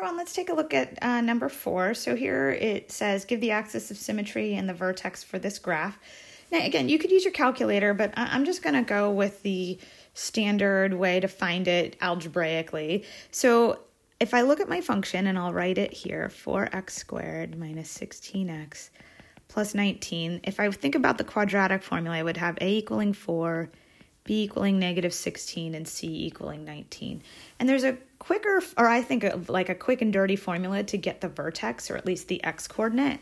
everyone, let's take a look at uh, number four. So here it says give the axis of symmetry and the vertex for this graph. Now, again, you could use your calculator, but I'm just going to go with the standard way to find it algebraically. So if I look at my function and I'll write it here 4x squared minus 16x plus 19. If I think about the quadratic formula, I would have a equaling 4, b equaling negative 16, and c equaling 19. And there's a quicker, or I think of like a quick and dirty formula to get the vertex, or at least the x coordinate.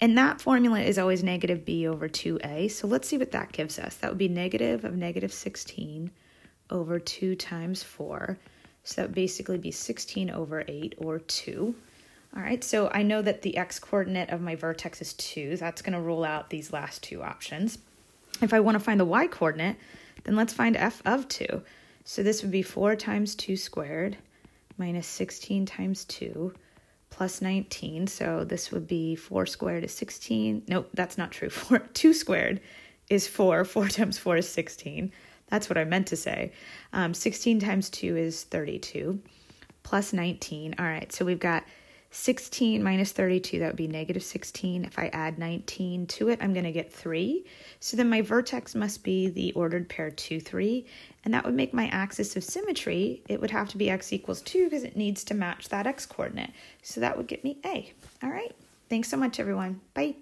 And that formula is always negative b over 2a. So let's see what that gives us. That would be negative of negative 16 over 2 times 4. So that would basically be 16 over 8, or 2. All right, so I know that the x coordinate of my vertex is 2. That's going to rule out these last two options. If I want to find the y coordinate, then let's find f of 2. So this would be 4 times 2 squared minus 16 times 2 plus 19. So this would be 4 squared is 16. Nope, that's not true. 4, 2 squared is 4. 4 times 4 is 16. That's what I meant to say. Um, 16 times 2 is 32 plus 19. All right, so we've got 16 minus 32, that would be negative 16. If I add 19 to it, I'm going to get 3. So then my vertex must be the ordered pair 2, 3. And that would make my axis of symmetry, it would have to be x equals 2 because it needs to match that x coordinate. So that would get me A. All right. Thanks so much, everyone. Bye.